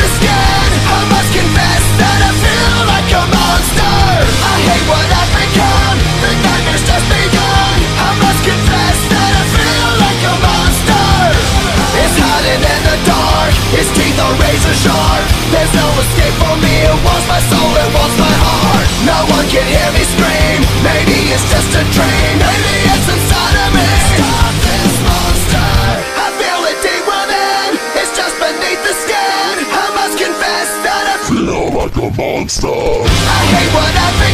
It's just me done. I feel like a monster. I hate what I've become. The knife just begun. I must confess that I feel like a monster. It's hiding in the dark Its teeth are razor sharp There's no escape for me a monster. I hate what I've become